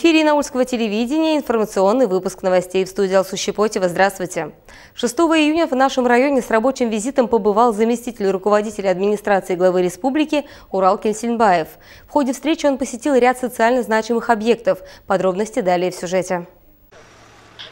Эфире Наульского телевидения информационный выпуск новостей в студии Алсу Щепотева. Здравствуйте. 6 июня в нашем районе с рабочим визитом побывал заместитель руководителя администрации главы республики Урал Кенсельбаев. В ходе встречи он посетил ряд социально значимых объектов. Подробности далее в сюжете.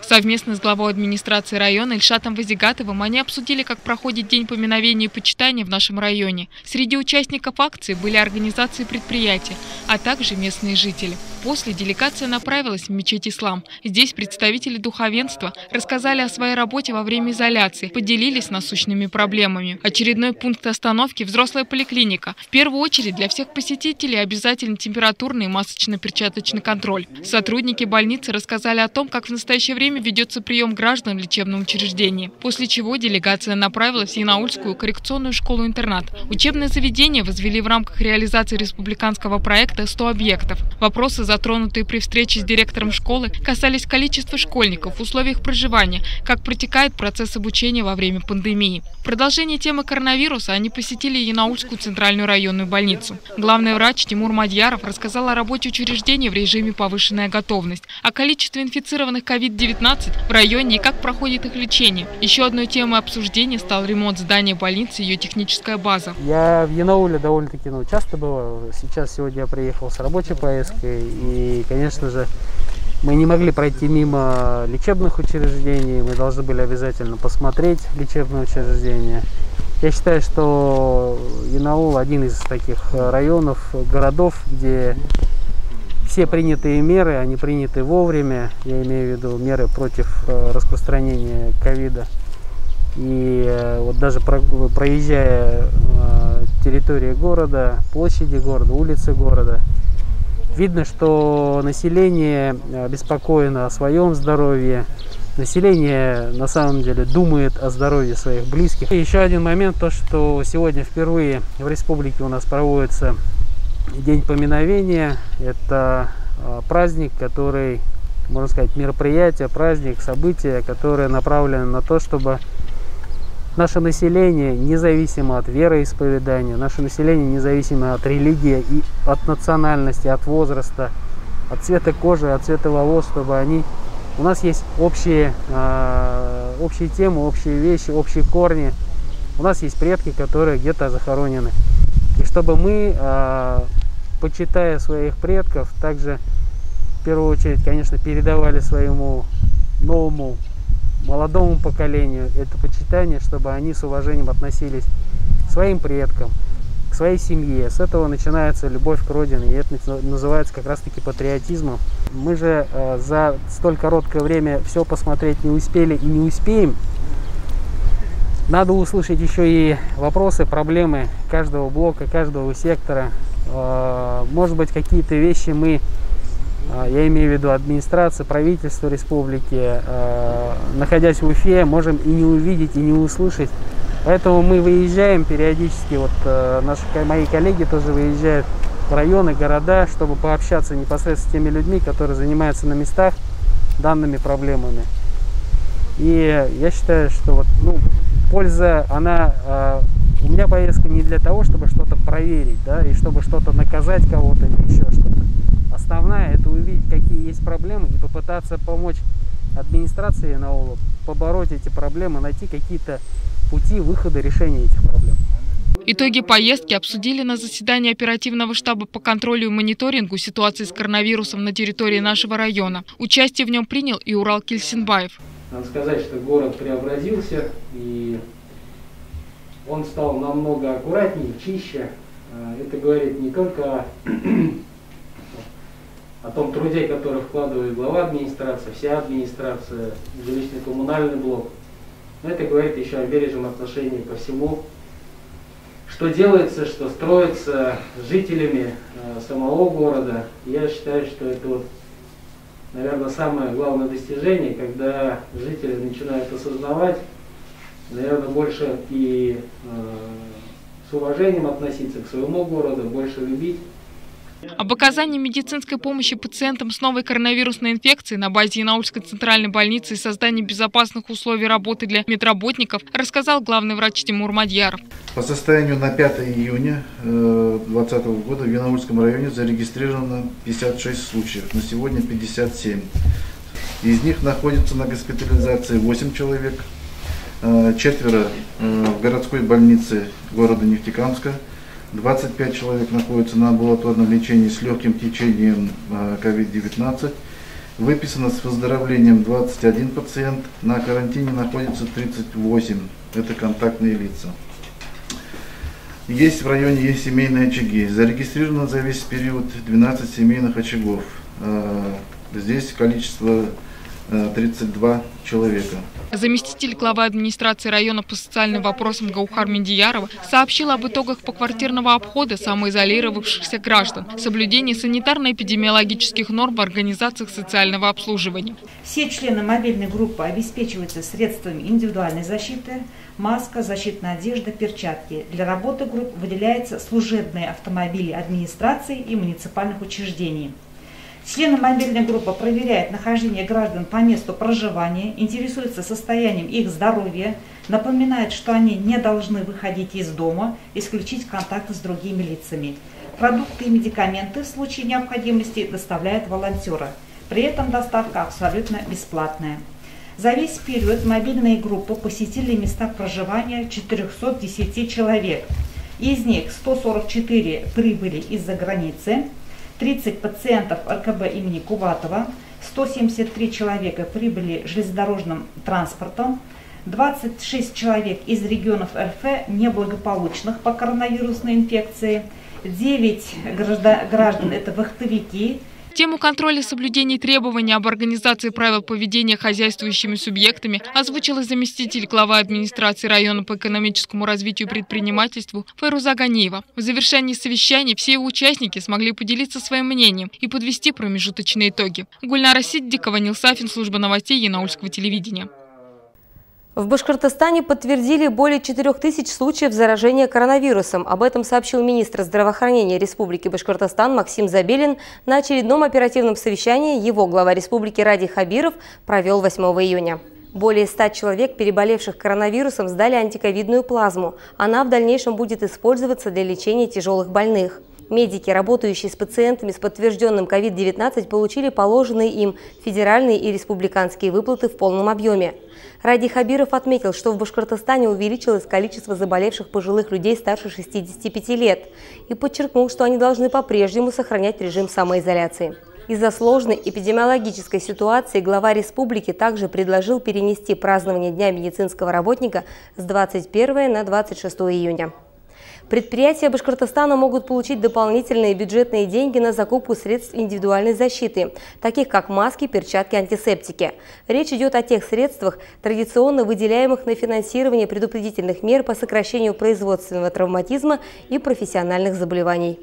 Совместно с главой администрации района Ильшатом Вазигатовым они обсудили, как проходит день поминовения и почитания в нашем районе. Среди участников акции были организации предприятия, а также местные жители. После делегация направилась в мечеть «Ислам». Здесь представители духовенства рассказали о своей работе во время изоляции, поделились насущными проблемами. Очередной пункт остановки – взрослая поликлиника. В первую очередь для всех посетителей обязательно температурный и масочно-перчаточный контроль. Сотрудники больницы рассказали о том, как в настоящее время время ведется прием граждан в лечебном учреждении, после чего делегация направилась в Янаульскую коррекционную школу-интернат. Учебное заведение возвели в рамках реализации республиканского проекта 100 объектов. Вопросы, затронутые при встрече с директором школы, касались количества школьников, условиях проживания, как протекает процесс обучения во время пандемии. В продолжение темы коронавируса они посетили Янаульскую центральную районную больницу. Главный врач Тимур Мадьяров рассказал о работе учреждения в режиме повышенная готовность, о количестве инфицированных COVID-19 в районе и как проходит их лечение. Еще одной темой обсуждения стал ремонт здания больницы и ее техническая база. Я в Янауле довольно-таки ну, часто бывал. Сейчас сегодня я приехал с рабочей поездкой. И, конечно же, мы не могли пройти мимо лечебных учреждений. Мы должны были обязательно посмотреть лечебное учреждение. Я считаю, что Янаул один из таких районов, городов, где все принятые меры, они приняты вовремя, я имею в виду меры против э, распространения ковида. И э, вот даже проезжая э, территории города, площади города, улицы города, видно, что население обеспокоено о своем здоровье, население на самом деле думает о здоровье своих близких. И еще один момент, то что сегодня впервые в республике у нас проводится День поминовения – это а, праздник, который, можно сказать, мероприятие, праздник, событие, которое направлено на то, чтобы наше население, независимо от вероисповедания, наше население, независимо от религии и от национальности, от возраста, от цвета кожи, от цвета волос, чтобы они... У нас есть общие, э, общие темы, общие вещи, общие корни. У нас есть предки, которые где-то захоронены. Чтобы мы э, почитая своих предков, также в первую очередь, конечно, передавали своему новому молодому поколению это почитание, чтобы они с уважением относились к своим предкам, к своей семье. С этого начинается любовь к родине, и это называется как раз-таки патриотизмом. Мы же э, за столь короткое время все посмотреть не успели и не успеем. Надо услышать еще и вопросы, проблемы каждого блока, каждого сектора, а, может быть, какие-то вещи мы, а, я имею в виду администрация, правительство республики, а, находясь в Уфе, можем и не увидеть, и не услышать. Поэтому мы выезжаем периодически, вот наши, мои коллеги тоже выезжают в районы, города, чтобы пообщаться непосредственно с теми людьми, которые занимаются на местах данными проблемами. И я считаю, что вот, ну, польза, она у меня поездка не для того, чтобы что-то проверить, да, и чтобы что-то наказать кого-то или еще что-то. Основная это увидеть, какие есть проблемы и попытаться помочь администрации НАОЛа побороть эти проблемы, найти какие-то пути выхода решения этих проблем. Итоги поездки обсудили на заседании оперативного штаба по контролю и мониторингу ситуации с коронавирусом на территории нашего района. Участие в нем принял и Урал Кельсинбаев. Надо сказать, что город преобразился и он стал намного аккуратнее, чище. Э, это говорит не только о том труде, который вкладывает глава администрации, вся администрация, жилищно-коммунальный блок, но это говорит еще о бережном отношении ко всему, что делается, что строится жителями э, самого города. Я считаю, что это вот, наверное, самое главное достижение, когда жители начинают осознавать, наверное, больше и э, с уважением относиться к своему городу, больше любить. Об оказании медицинской помощи пациентам с новой коронавирусной инфекцией на базе Янаульской центральной больницы и создании безопасных условий работы для медработников рассказал главный врач Тимур Мадьяров. По состоянию на 5 июня 2020 э, года в Янаульском районе зарегистрировано 56 случаев, на сегодня 57. Из них находится на госпитализации 8 человек, э, четверо э, в городской больнице города Нефтекамска, 25 человек находятся на амбулаторном лечении с легким течением COVID-19. Выписано с выздоровлением 21 пациент, на карантине находится 38, это контактные лица. Есть в районе есть семейные очаги. Зарегистрировано за весь период 12 семейных очагов. Здесь количество 32 человека. Заместитель главы администрации района по социальным вопросам Гаухар Миндиярова сообщил об итогах поквартирного обхода самоизолировавшихся граждан, соблюдении санитарно-эпидемиологических норм в организациях социального обслуживания. Все члены мобильной группы обеспечиваются средствами индивидуальной защиты, маска, защитная одежда, перчатки. Для работы групп выделяются служебные автомобили администрации и муниципальных учреждений. Члены мобильной группы проверяют нахождение граждан по месту проживания, интересуются состоянием их здоровья, напоминают, что они не должны выходить из дома, исключить контакты с другими лицами. Продукты и медикаменты в случае необходимости доставляют волонтеры. При этом доставка абсолютно бесплатная. За весь период мобильные группы посетили места проживания 410 человек. Из них 144 прибыли из-за границы, 30 пациентов РКБ имени Куватова, 173 человека прибыли железнодорожным транспортом, 26 человек из регионов РФ неблагополучных по коронавирусной инфекции, 9 граждан, это вахтовики, Тему контроля соблюдений требований об организации правил поведения хозяйствующими субъектами озвучила заместитель главы администрации района по экономическому развитию и предпринимательству Файруза Ганиева. В завершении совещания все участники смогли поделиться своим мнением и подвести промежуточные итоги. Гульнара Сиддикова, Нилсафин, служба новостей Янаульского телевидения. В Башкортостане подтвердили более 4 тысяч случаев заражения коронавирусом. Об этом сообщил министр здравоохранения Республики Башкортостан Максим Забелин на очередном оперативном совещании. Его глава республики Ради Хабиров провел 8 июня. Более 100 человек, переболевших коронавирусом, сдали антиковидную плазму. Она в дальнейшем будет использоваться для лечения тяжелых больных. Медики, работающие с пациентами с подтвержденным COVID-19, получили положенные им федеральные и республиканские выплаты в полном объеме. Ради Хабиров отметил, что в Башкортостане увеличилось количество заболевших пожилых людей старше 65 лет и подчеркнул, что они должны по-прежнему сохранять режим самоизоляции. Из-за сложной эпидемиологической ситуации глава республики также предложил перенести празднование Дня медицинского работника с 21 на 26 июня. Предприятия Башкортостана могут получить дополнительные бюджетные деньги на закупку средств индивидуальной защиты, таких как маски, перчатки, антисептики. Речь идет о тех средствах, традиционно выделяемых на финансирование предупредительных мер по сокращению производственного травматизма и профессиональных заболеваний.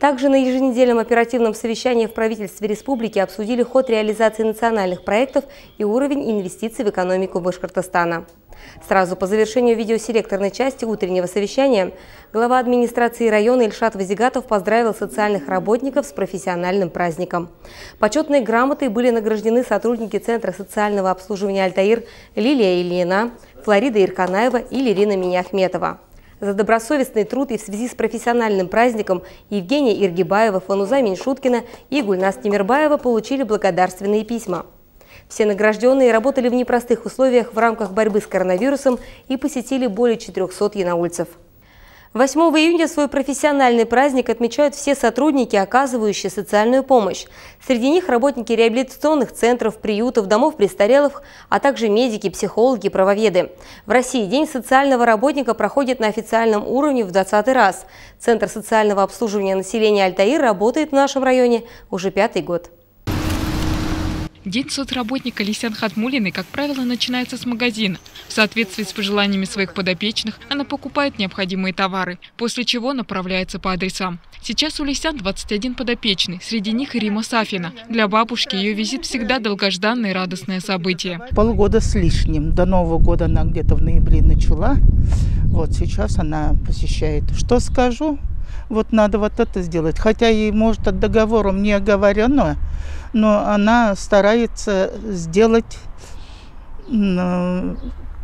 Также на еженедельном оперативном совещании в правительстве республики обсудили ход реализации национальных проектов и уровень инвестиций в экономику Башкортостана. Сразу по завершению видеоселекторной части утреннего совещания глава администрации района Ильшат Вазигатов поздравил социальных работников с профессиональным праздником. Почетные грамоты были награждены сотрудники Центра социального обслуживания «Альтаир» Лилия Ильина, Флорида Ирканаева и Лирина Миняхметова. За добросовестный труд и в связи с профессиональным праздником Евгения Иргибаева, Фануза Меньшуткина и Гульнас Тимирбаева получили благодарственные письма. Все награжденные работали в непростых условиях в рамках борьбы с коронавирусом и посетили более 400 янаульцев. 8 июня свой профессиональный праздник отмечают все сотрудники, оказывающие социальную помощь. Среди них работники реабилитационных центров, приютов, домов престарелых, а также медики, психологи, правоведы. В России День социального работника проходит на официальном уровне в 20 раз. Центр социального обслуживания населения Альтаир работает в нашем районе уже пятый год. День соцработника Лисян Хатмулиной, как правило, начинается с магазина. В соответствии с пожеланиями своих подопечных, она покупает необходимые товары, после чего направляется по адресам. Сейчас у Лисян 21 подопечный, среди них и Рима Сафина. Для бабушки ее визит всегда долгожданное радостное событие. Полгода с лишним. До Нового года она где-то в ноябре начала. Вот сейчас она посещает. Что скажу? Вот надо вот это сделать. Хотя ей, может, договором не оговорено, но она старается сделать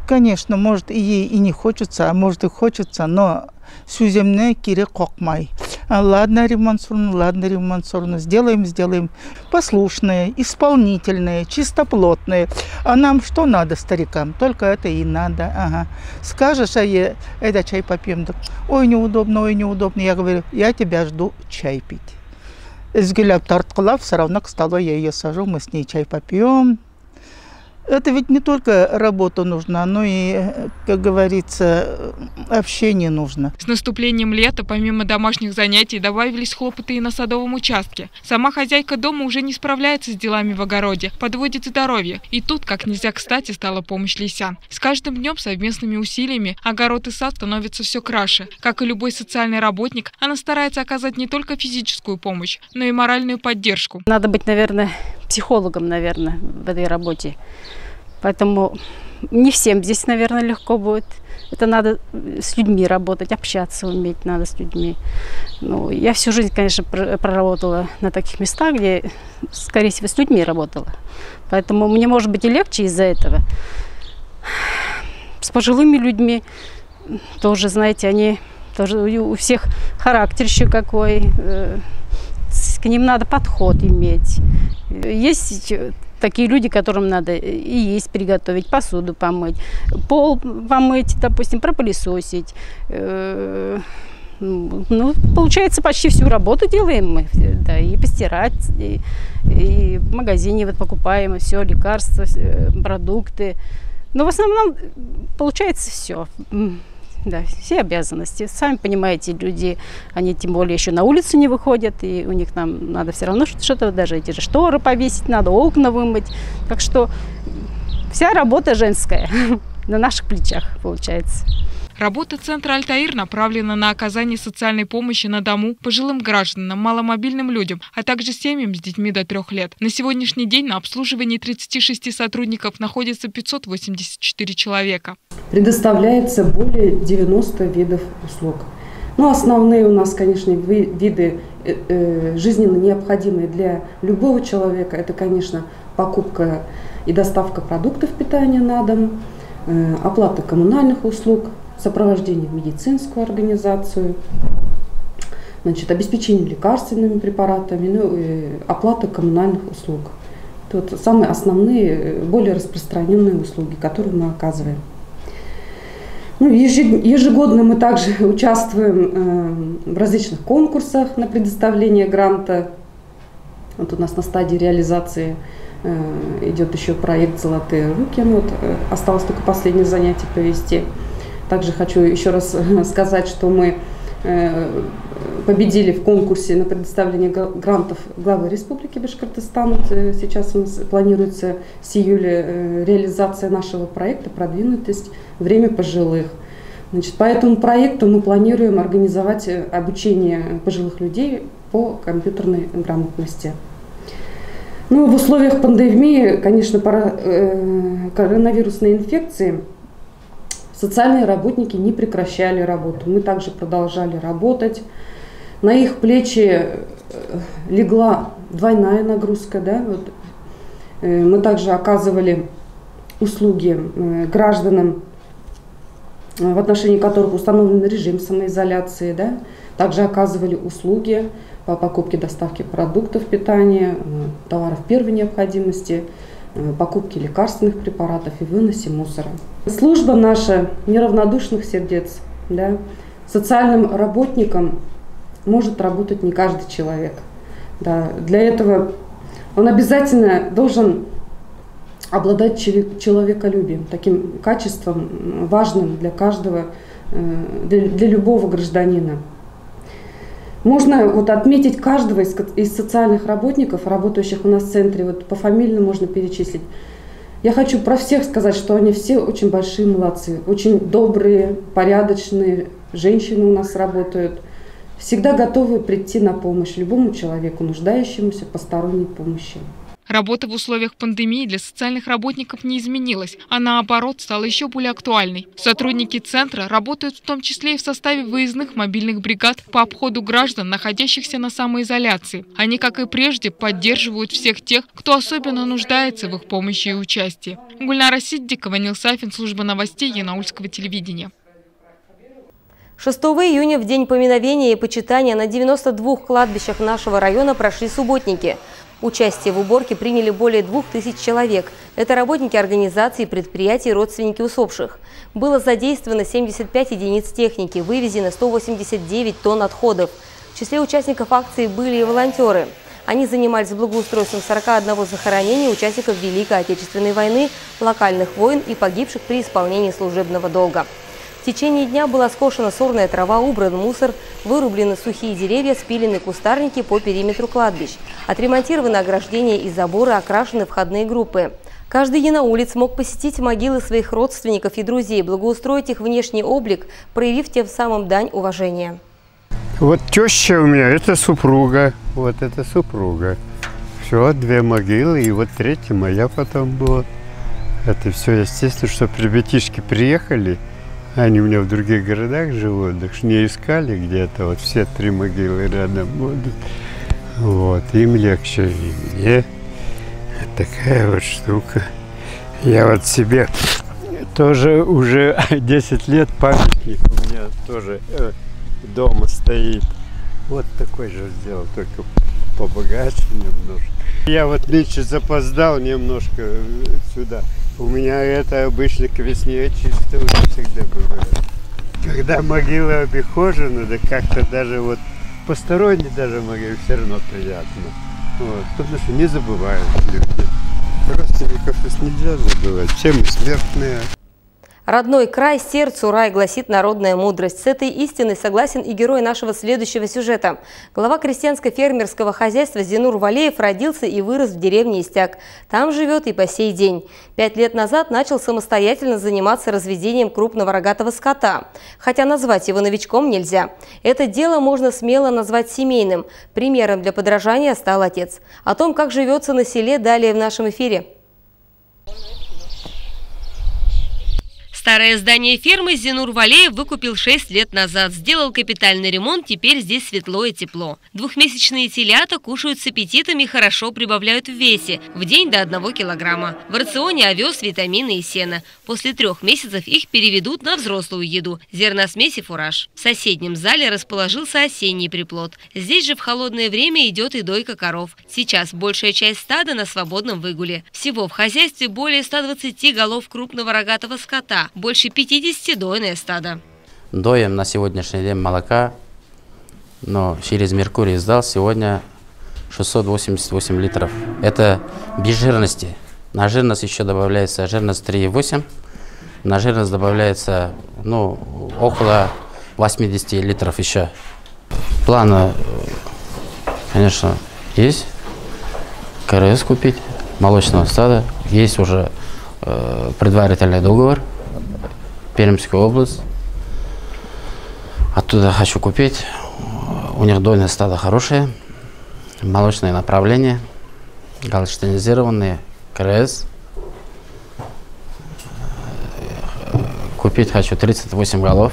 конечно может и ей и не хочется а может и хочется но сөземне керек қоқмай ладно ремонсурна ладно ремонсурна сделаем сделаем. Послушные исполнительные чистоплотные а нам что надо старикам? Только это и надо ага. Скажешь а я это чай попьем ой неудобно ой неудобно я говорю я тебя жду чай пить ізгілеп тартқылап все равно к столу я ее сажу мы с ней чай попьем это ведь не только работа нужна, но и, как говорится, общение нужно. С наступлением лета, помимо домашних занятий, добавились хлопоты и на садовом участке. Сама хозяйка дома уже не справляется с делами в огороде, подводит здоровье. И тут, как нельзя кстати, стала помощь Лисян. С каждым днем совместными усилиями огород и сад становятся все краше. Как и любой социальный работник, она старается оказать не только физическую помощь, но и моральную поддержку. Надо быть, наверное, психологом, наверное, в этой работе. Поэтому не всем здесь, наверное, легко будет. Это надо с людьми работать, общаться уметь надо с людьми. Ну, я всю жизнь, конечно, проработала на таких местах, где, скорее всего, с людьми работала. Поэтому мне, может быть, и легче из-за этого. С пожилыми людьми тоже, знаете, они тоже у всех характер еще какой. К ним надо подход иметь. Есть такие люди, которым надо и есть приготовить, посуду помыть, пол помыть, допустим, пропылесосить. Э, ну, получается, почти всю работу делаем мы, да, и постирать, и, и в магазине вот покупаем все, лекарства, э, продукты. Но в основном получается все да, все обязанности. Сами понимаете, люди, они тем более еще на улицу не выходят, и у них там надо все равно что-то, даже эти же шторы повесить, надо окна вымыть. Так что вся работа женская на наших плечах получается. Работа центра «Альтаир» направлена на оказание социальной помощи на дому пожилым гражданам, маломобильным людям, а также семьям с детьми до трех лет. На сегодняшний день на обслуживании 36 сотрудников находится 584 человека. Предоставляется более 90 видов услуг. Ну, основные у нас, конечно, виды э, э, жизненно необходимые для любого человека. Это, конечно, покупка и доставка продуктов питания на дом, э, оплата коммунальных услуг, сопровождение в медицинскую организацию, значит, обеспечение лекарственными препаратами, ну, и оплата коммунальных услуг. Это вот самые основные, более распространенные услуги, которые мы оказываем. Ну, ежегодно мы также участвуем э, в различных конкурсах на предоставление гранта. Вот у нас на стадии реализации э, идет еще проект «Золотые руки». Вот, э, осталось только последнее занятие провести. Также хочу еще раз сказать, что мы э, победили в конкурсе на предоставление грантов главы Республики Башкортостан. Э, сейчас у нас планируется с июля э, реализация нашего проекта «Продвинутость. Время пожилых». Значит, по этому проекту мы планируем организовать обучение пожилых людей по компьютерной грамотности. Ну, в условиях пандемии, конечно, пара, э, коронавирусной инфекции – Социальные работники не прекращали работу. Мы также продолжали работать. На их плечи э, легла двойная нагрузка. Да? Вот. Э, мы также оказывали услуги э, гражданам, в отношении которых установлен режим самоизоляции. Да? Также оказывали услуги по покупке доставке продуктов питания, товаров первой необходимости – покупки лекарственных препаратов и выносе мусора. Служба наша неравнодушных сердец, да, социальным работником может работать не каждый человек. Да. Для этого он обязательно должен обладать человеколюбием, таким качеством важным для каждого, э, для, для любого гражданина. Можно вот отметить каждого из, из социальных работников, работающих у нас в центре, вот по фамилии можно перечислить. Я хочу про всех сказать, что они все очень большие молодцы, очень добрые, порядочные, женщины у нас работают, всегда готовы прийти на помощь любому человеку, нуждающемуся посторонней помощи. Работа в условиях пандемии для социальных работников не изменилась, а наоборот стала еще более актуальной. Сотрудники центра работают в том числе и в составе выездных мобильных бригад по обходу граждан, находящихся на самоизоляции. Они, как и прежде, поддерживают всех тех, кто особенно нуждается в их помощи и участии. Гульнара Сиддикова, Нил Сафин, служба новостей Янаульского телевидения. 6 июня в день поминовения и почитания на 92 кладбищах нашего района прошли субботники. Участие в уборке приняли более двух тысяч человек. Это работники организаций, предприятий родственники усопших. Было задействовано 75 единиц техники, вывезено 189 тонн отходов. В числе участников акции были и волонтеры. Они занимались благоустройством 41 захоронений участников Великой Отечественной войны, локальных войн и погибших при исполнении служебного долга. В течение дня была скошена сорная трава, убран мусор, вырублены сухие деревья, спилены кустарники по периметру кладбищ. Отремонтированы ограждения и заборы, окрашены входные группы. Каждый янаулец мог посетить могилы своих родственников и друзей, благоустроить их внешний облик, проявив тем самым дань уважения. Вот теща у меня, это супруга, вот это супруга. Все, две могилы, и вот третья моя потом была. Это все, естественно, что ребятишки приехали – они у меня в других городах живут, так что не искали где-то. Вот все три могилы рядом будут. Вот, им легче, и мне. Такая вот штука. Я вот себе тоже уже 10 лет памятник у меня тоже э, дома стоит. Вот такой же сделал, только побогаче немножко. Я вот нынче запоздал немножко э, сюда. У меня это обычно к весне чисто уже всегда бывает. Когда могила обихожена, да как-то даже вот посторонний даже могиле все равно приятно. Вот. Потому что не забывают люди. Родственников нельзя забывать. Все мы смертные. Родной край, сердцу рай, гласит народная мудрость. С этой истиной согласен и герой нашего следующего сюжета. Глава крестьянско-фермерского хозяйства Зинур Валеев родился и вырос в деревне Истяк. Там живет и по сей день. Пять лет назад начал самостоятельно заниматься разведением крупного рогатого скота. Хотя назвать его новичком нельзя. Это дело можно смело назвать семейным. Примером для подражания стал отец. О том, как живется на селе, далее в нашем эфире. Старое здание фермы Зинур Валеев выкупил 6 лет назад. Сделал капитальный ремонт, теперь здесь светло и тепло. Двухмесячные телята кушают с аппетитом и хорошо прибавляют в весе. В день до 1 килограмма. В рационе овес, витамины и сено. После трех месяцев их переведут на взрослую еду – зерносмесь и фураж. В соседнем зале расположился осенний приплод. Здесь же в холодное время идет и дойка коров. Сейчас большая часть стада на свободном выгуле. Всего в хозяйстве более 120 голов крупного рогатого скота больше 50 дойное стадо. Доем на сегодняшний день молока, но через Меркурий сдал сегодня 688 литров. Это без жирности. На жирность еще добавляется жирность 3,8. На жирность добавляется ну, около 80 литров еще. Планы, конечно, есть. КРС купить, молочного стада. Есть уже э, предварительный договор – Пермскую область. Оттуда хочу купить. У них дойное стадо хорошее, молочное направление, галштинизированные, КРС. Купить хочу 38 голов.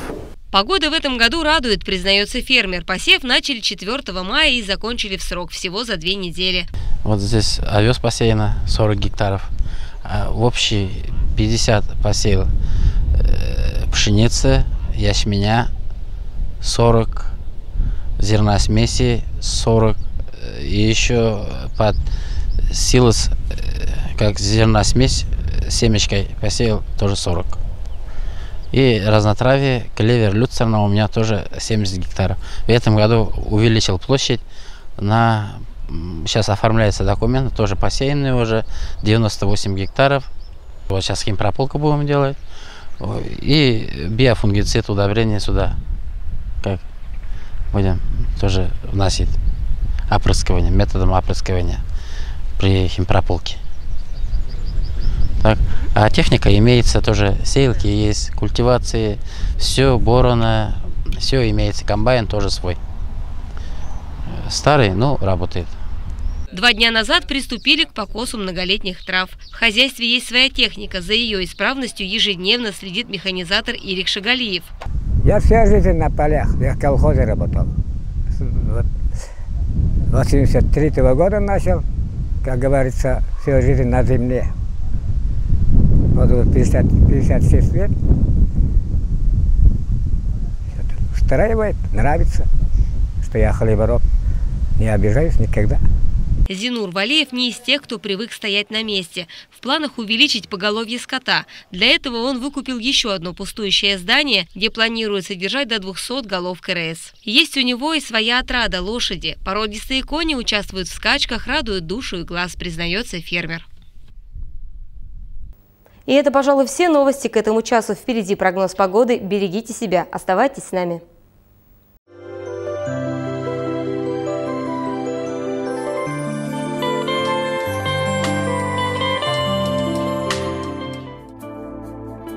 Погода в этом году радует, признается фермер. Посев начали 4 мая и закончили в срок всего за две недели. Вот здесь овес посеяно 40 гектаров. А в общий 50 посеял пшеницы, ячменя 40, зерна смеси 40, и еще под силос, как зерна смесь, семечкой посеял тоже 40. И разнотравие, клевер люцерна у меня тоже 70 гектаров. В этом году увеличил площадь на... Сейчас оформляется документ, тоже посеянный уже, 98 гектаров. Вот сейчас химпрополку будем делать. И биофунгицид, удобрение сюда. Как будем тоже вносить опрыскивание, методом опрыскивания при химпрополке. Так. А техника имеется тоже, сеялки есть, культивации, все, борона, все имеется, комбайн тоже свой. Старый, но работает. Два дня назад приступили к покосу многолетних трав. В хозяйстве есть своя техника. За ее исправностью ежедневно следит механизатор Ирик Шагалиев. Я всю жизнь на полях, я в колхозе работал. Вот 83 -го года начал, как говорится, всю жизнь на земле. Вот 50, 56 лет. Устраивает, нравится, что я хлебороб. Не обижаюсь никогда. Зинур Валеев не из тех, кто привык стоять на месте. В планах увеличить поголовье скота. Для этого он выкупил еще одно пустующее здание, где планирует содержать до 200 голов КРС. Есть у него и своя отрада – лошади. Породистые кони участвуют в скачках, радуют душу и глаз, признается фермер. И это, пожалуй, все новости к этому часу. Впереди прогноз погоды. Берегите себя. Оставайтесь с нами.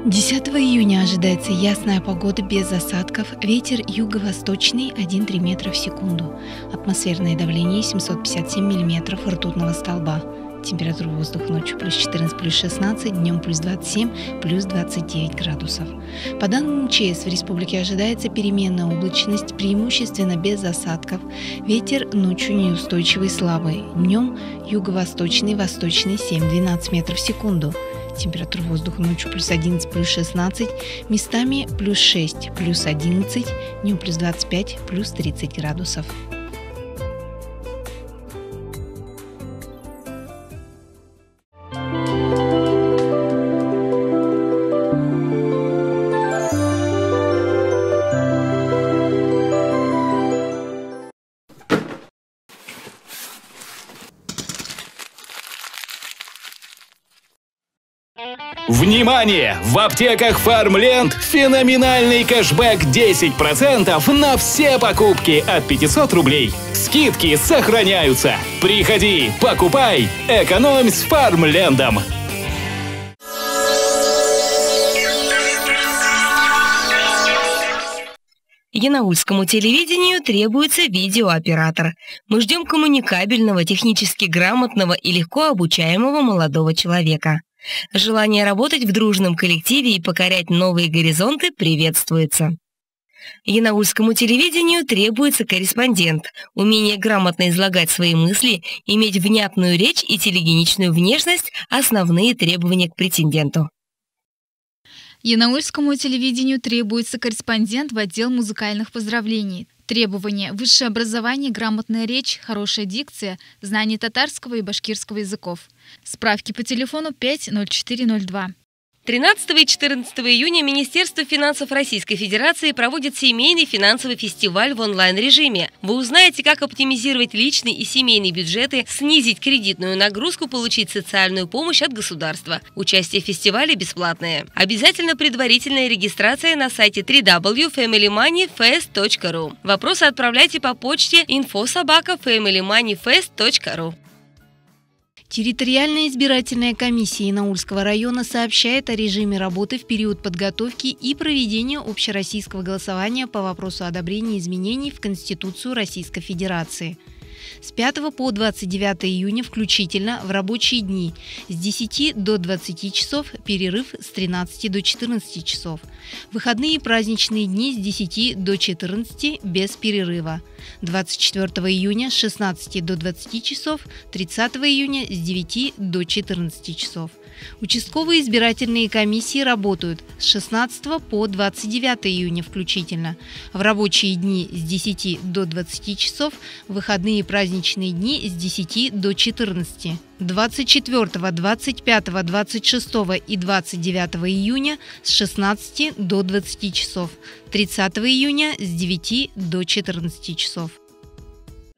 Десятого июня ожидается ясная погода без осадков, ветер юго-восточный 1,3 метра в секунду, атмосферное давление 757 миллиметров ртутного столба. Температура воздуха ночью плюс 14, плюс 16, днем плюс 27, плюс 29 градусов. По данным МЧС, в республике ожидается переменная облачность, преимущественно без осадков. Ветер ночью неустойчивый слабый, днем юго-восточный, восточный 7-12 метров в секунду. Температура воздуха ночью плюс 11, плюс 16, местами плюс 6, плюс 11, днем плюс 25, плюс 30 градусов. Внимание! В аптеках Farmland феноменальный кэшбэк 10% на все покупки от 500 рублей. Скидки сохраняются. Приходи, покупай, экономь с Фармлендом. Янаульскому телевидению требуется видеооператор. Мы ждем коммуникабельного, технически грамотного и легко обучаемого молодого человека. Желание работать в дружном коллективе и покорять новые горизонты приветствуется. Янаульскому телевидению требуется корреспондент, умение грамотно излагать свои мысли, иметь внятную речь и телегеничную внешность – основные требования к претенденту. Янаульскому телевидению требуется корреспондент в отдел музыкальных поздравлений. Требования – высшее образование, грамотная речь, хорошая дикция, знание татарского и башкирского языков. Справки по телефону 50402. 13 и 14 июня Министерство финансов Российской Федерации проводит семейный финансовый фестиваль в онлайн-режиме. Вы узнаете, как оптимизировать личный и семейный бюджеты, снизить кредитную нагрузку, получить социальную помощь от государства. Участие в фестивале бесплатное. Обязательно предварительная регистрация на сайте www.familymoneyfest.ru. Вопросы отправляйте по почте infosobaka.familymoneyfest.ru. Территориальная избирательная комиссия Наульского района сообщает о режиме работы в период подготовки и проведения общероссийского голосования по вопросу одобрения изменений в Конституцию Российской Федерации – с 5 по 29 июня включительно в рабочие дни с 10 до 20 часов, перерыв с 13 до 14 часов. Выходные и праздничные дни с 10 до 14 без перерыва. 24 июня с 16 до 20 часов, 30 июня с 9 до 14 часов. Участковые избирательные комиссии работают с 16 по 29 июня включительно. В рабочие дни с 10 до 20 часов, выходные и праздничные дни с 10 до 14. 24, 25, 26 и 29 июня с 16 до 20 часов. 30 июня с 9 до 14 часов.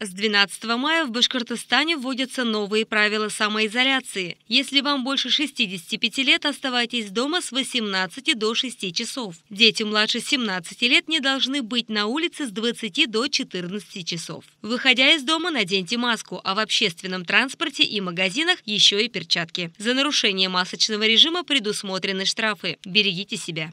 С 12 мая в Башкортостане вводятся новые правила самоизоляции. Если вам больше 65 лет, оставайтесь дома с 18 до 6 часов. Дети младше 17 лет не должны быть на улице с 20 до 14 часов. Выходя из дома, наденьте маску, а в общественном транспорте и магазинах еще и перчатки. За нарушение масочного режима предусмотрены штрафы. Берегите себя.